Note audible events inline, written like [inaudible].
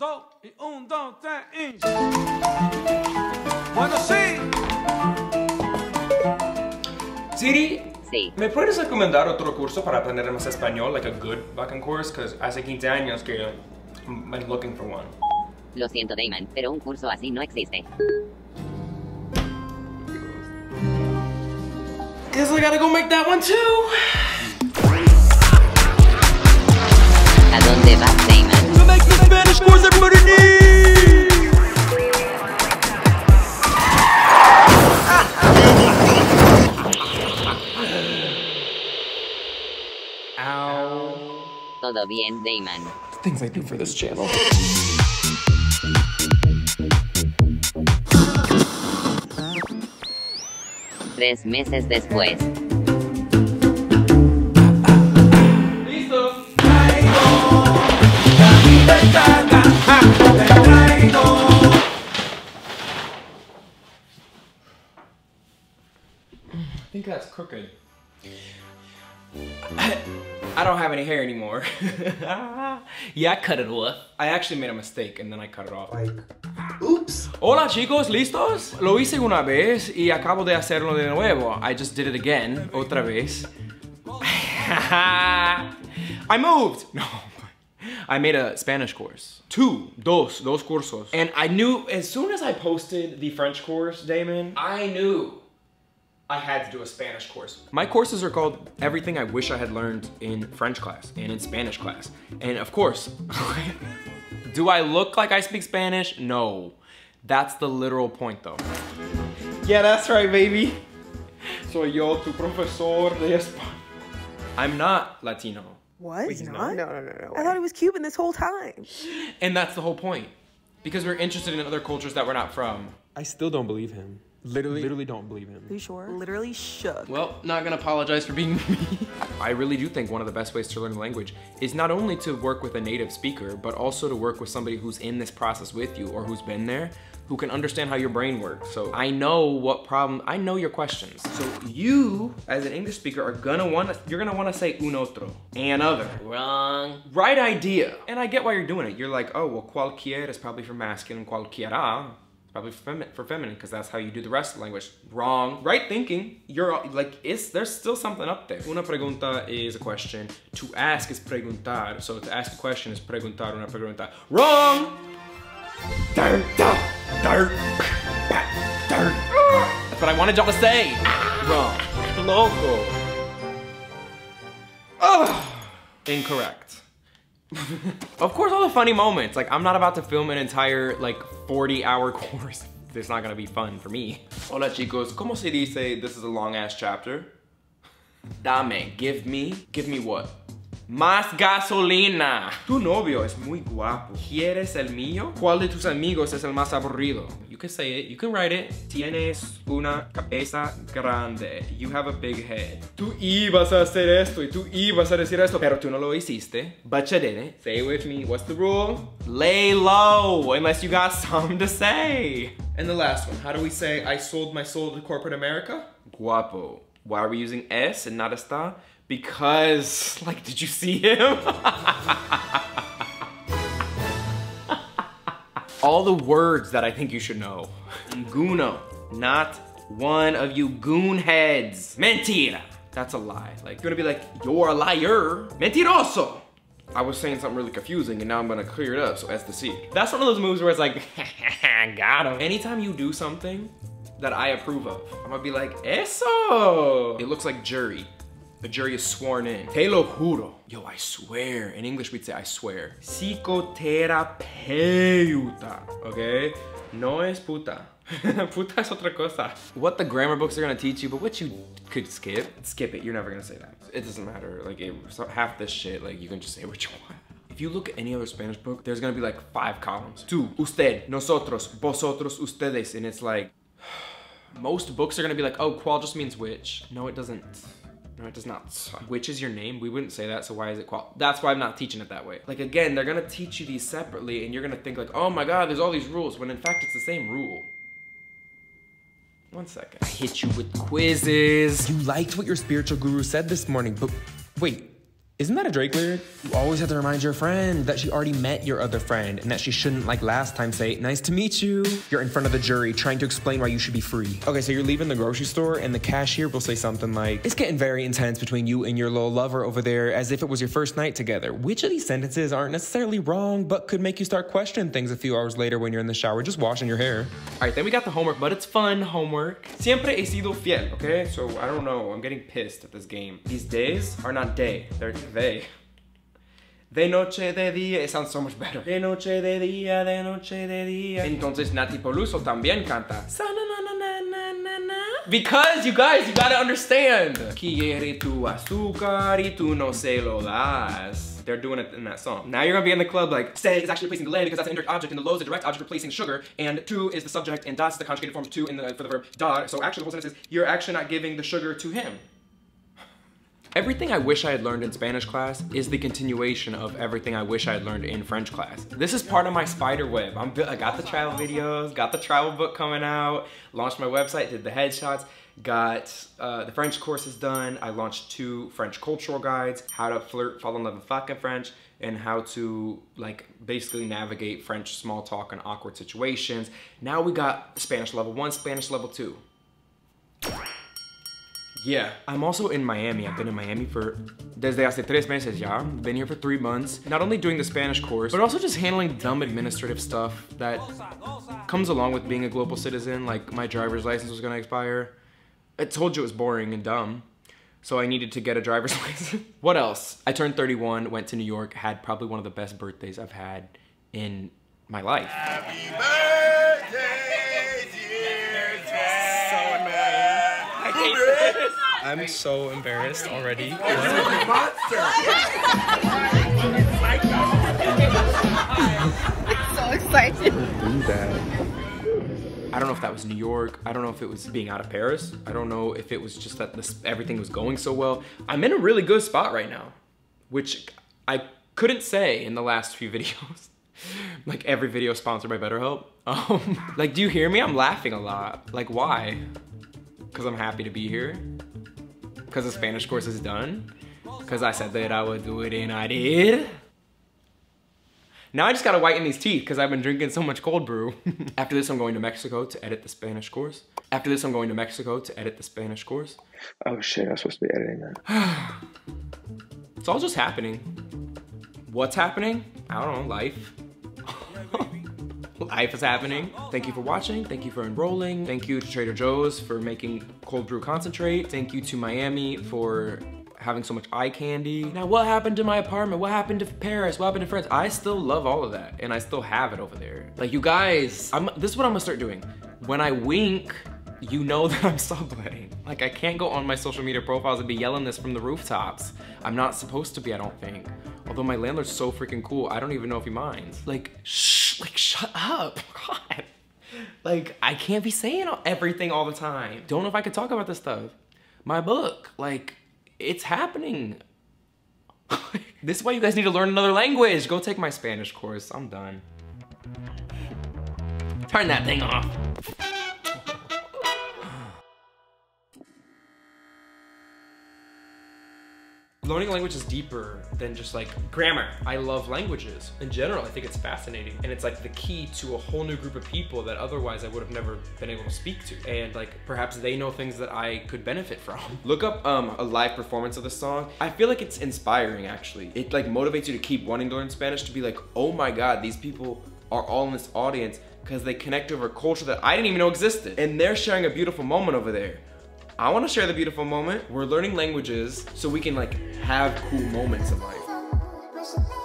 dos y un, dos, tres y... Bueno, sí. Siri, Sí. ¿me puedes recomendar otro curso para aprender más español, like a good fucking course? Because hace 15 años que I'm looking for one. Lo siento, Damon, pero un curso así no existe. Guess I gotta go make that one too. ¿A dónde vas, Damon? Everybody. Ow. Todo bien, Damon. Things I do for this channel. Tres meses después. Think that's crooked. I don't have any hair anymore. [laughs] yeah, I cut it off. I actually made a mistake and then I cut it off. Oops. Hola chicos, ¿listos? Lo hice una vez y acabo de hacerlo de nuevo. I just did it again, otra vez. [laughs] I moved! No. I made a Spanish course. Two, dos, dos cursos. And I knew, as soon as I posted the French course, Damon, I knew I had to do a Spanish course. My courses are called Everything I Wish I Had Learned in French class and in Spanish class. And of course, [laughs] do I look like I speak Spanish? No. That's the literal point though. Yeah, that's right, baby. [laughs] Soy yo, tu profesor de español. I'm not Latino. What? Wait, He's no? not? No, no, no, no. I thought he was Cuban this whole time. And that's the whole point. Because we're interested in other cultures that we're not from. I still don't believe him. Literally, literally don't believe Are him. you sure? Literally shook. Well, not gonna apologize for being [laughs] me. I really do think one of the best ways to learn a language is not only to work with a native speaker, but also to work with somebody who's in this process with you or who's been there, who can understand how your brain works. So I know what problem, I know your questions. So you, as an English speaker, are gonna wanna, you're gonna wanna say un otro, another. Wrong. Right idea. And I get why you're doing it. You're like, oh, well, cualquier is probably for masculine, cualquiera is probably for, femi- for feminine, because that's how you do the rest of the language. Wrong. Right thinking. You're like, it's there's still something up there. Una pregunta is a question. To ask is preguntar. So to ask a question is preguntar una pregunta. Wrong. Dirt, dirt, dirt, dirt. That's what I wanted y'all to say. Wrong. Loco. Oh. Incorrect. [laughs] of course, all the funny moments. Like, I'm not about to film an entire, like, 40 hour [laughs] course. It's not gonna be fun for me. Hola, chicos. ¿Cómo se dice this is a long ass chapter? Dame, give me, give me what? Más gasolina. Tu novio es muy guapo. ¿Quieres el mío? ¿Cuál de tus amigos es el más aburrido? You can say it, you can write it. Tienes una cabeza grande. You have a big head. Tú ibas a hacer esto y tú ibas a decir esto, pero tú no lo hiciste. But you didn't. Say it with me. What's the rule? Lay low unless you got [laughs] something to say. And the last one. How do we say I sold my soul to corporate America? Guapo. Why are we using S and not está? Because, like, did you see him? All the words that I think you should know. Guno, not one of you goon heads. Mentira. That's a lie. Like, you're gonna be like, you're a liar. Mentiroso. I was saying something really confusing and now I'm gonna clear it up, so S the C. That's one of those moves where it's like, [laughs] got him. Anytime you do something that I approve of, I'm gonna be like, eso. It looks like jury. The jury is sworn in. Te lo juro. Yo, I swear. In English, we'd say I swear. Psicoterapeuta, okay? No es puta. [laughs] puta es otra cosa. What the grammar books are gonna teach you, but what you could skip, skip it. You're never gonna say that. It doesn't matter. Like, it, half this shit, like, you can just say what you want. If you look at any other Spanish book, there's gonna be like five columns. Tú, usted, nosotros, vosotros, ustedes, and it's like, [sighs] most books are gonna be like, oh, cuál just means which. No, it doesn't. No, it does not. Which is your name? We wouldn't say that, so why is it cuál? That's why I'm not teaching it that way. Like again, they're gonna teach you these separately and you're gonna think like, oh my god, there's all these rules, when in fact it's the same rule. One second. I hit you with quizzes. You liked what your spiritual guru said this morning, but wait, Isn't that a Drake lyric? You always have to remind your friend that she already met your other friend and that she shouldn't, like last time, say, nice to meet you. You're in front of the jury trying to explain why you should be free. Okay, so you're leaving the grocery store and the cashier will say something like, It's getting very intense between you and your little lover over there as if it was your first night together. Which of these sentences aren't necessarily wrong, but could make you start questioning things a few hours later when you're in the shower just washing your hair? All right, then we got the homework, but it's fun homework. Siempre he sido fiel, okay? So I don't know, I'm getting pissed at this game. These days are not day, they're they. De noche, de día, it sounds so much better. De noche, de día, de noche, de día. Entonces Nathy Peluso también canta. Na na na na na na na. Because you guys, you gotta understand. Quiere tu azúcar y tú no se lo das. They're doing it in that song. Now you're gonna be in the club like, se is actually replacing delay because that's the indirect object and the lo is the direct object replacing sugar and tu is the subject and das is the conjugated form of tu in the, for the verb dar. So actually the whole sentence is, you're actually not giving the sugar to him. Everything I wish I had learned in Spanish class is the continuation of everything I wish I had learned in French class. This is part of my spider web. I'm, I got the travel videos, got the travel book coming out, launched my website, did the headshots, got uh, the French courses done. I launched two French cultural guides, how to flirt, fall in love with fucking French, and how to like basically navigate French small talk and awkward situations. Now we got Spanish level one, Spanish level two. Yeah, I'm also in Miami. I've been in Miami for desde hace tres meses ya. Been here for three months. Not only doing the Spanish course, but also just handling dumb administrative stuff that comes along with being a global citizen. Like my driver's license was gonna expire. I told you it was boring and dumb. So I needed to get a driver's [laughs] license. what else? I turned 31, went to New York, had probably one of the best birthdays I've had in my life. I'm so embarrassed already. So excited. I don't know if that was New York. I don't know if it was being out of Paris. I don't know if it was just that this, everything was going so well. I'm in a really good spot right now, which I couldn't say in the last few [laughs] videos. like every video sponsored by BetterHelp. [laughs] Um, like, do you hear me? I'm laughing a lot. Like, why? Because I'm happy to be here. Because the Spanish course is done. Because I said that I would do it and I did. Now I just gotta whiten these teeth because I've been drinking so much cold brew. [laughs] After this, I'm going to Mexico to edit the Spanish course. After this, I'm going to Mexico to edit the Spanish course. Oh shit, I was supposed to be editing that. [sighs] It's all just happening. What's happening? I don't know, life. Life is happening. Thank you for watching. Thank you for enrolling. Thank you to Trader Joe's for making cold brew concentrate. Thank you to Miami for having so much eye candy. Now, what happened to my apartment? What happened to Paris? What happened to France? I still love all of that, and I still have it over there. Like, you guys, I'm, this is what I'm gonna start doing. When I wink, you know [laughs] that I'm subletting. Like, I can't go on my social media profiles and be yelling this from the rooftops. I'm not supposed to be, I don't think. Although my landlord's so freaking cool, I don't even know if he minds. Like, shh, like, shut up, [laughs] God. Like, I can't be saying everything all the time. Don't know if I could talk about this stuff. My book, like, it's happening. [laughs] this is why you guys need to learn another language. Go take my Spanish course. I'm done. Turn that thing off. Learning language is deeper than just like grammar. I love languages in general. I think it's fascinating. And it's like the key to a whole new group of people that otherwise I would have never been able to speak to. And like perhaps they know things that I could benefit from. [laughs] Look up um, a live performance of the song. I feel like it's inspiring actually. It like motivates you to keep wanting to learn Spanish to be like, oh my God, these people are all in this audience because they connect over a culture that I didn't even know existed. And they're sharing a beautiful moment over there. I want to share the beautiful moment. We're learning languages so we can like have cool moments in life.